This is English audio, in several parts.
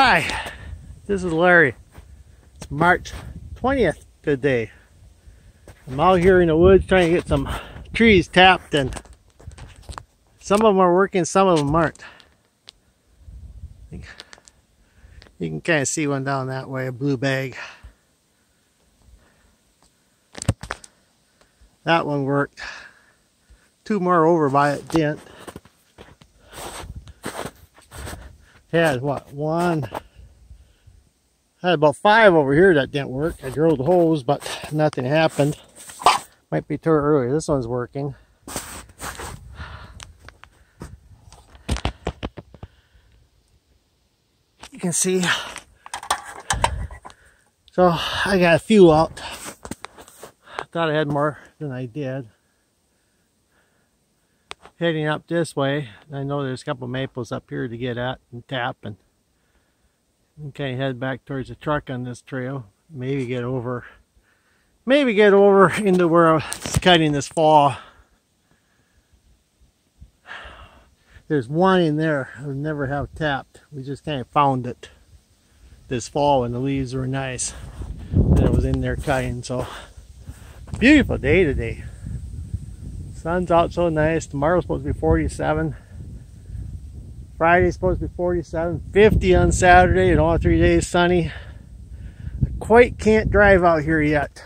Hi, this is Larry. It's March 20th today. I'm out here in the woods trying to get some trees tapped and some of them are working, some of them aren't. You can kind of see one down that way, a blue bag. That one worked. Two more over by it didn't. Had what, one, I had about five over here that didn't work. I drilled holes, but nothing happened. Might be too early. This one's working. You can see. So I got a few out. I thought I had more than I did. Heading up this way, I know there's a couple maples up here to get at and tap and okay head back towards the truck on this trail. Maybe get over maybe get over into where it's cutting this fall. There's one in there I never have tapped. We just kind of found it this fall when the leaves were nice. And it was in there cutting so beautiful day today sun's out so nice tomorrow's supposed to be 47 Friday's supposed to be 47, 50 on Saturday, and all three days sunny. I quite can't drive out here yet.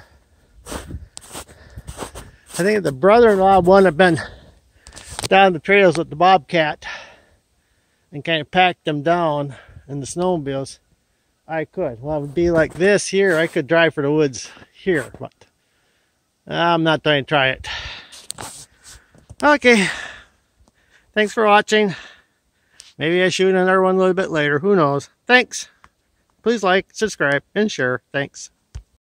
I think the brother-in-law would have been down the trails with the bobcat and kind of packed them down in the snowmobiles. I could. Well, it would be like this here. I could drive for the woods here, but I'm not going to try it. Okay. Thanks for watching. Maybe I shoot another one a little bit later. Who knows? Thanks. Please like, subscribe, and share. Thanks.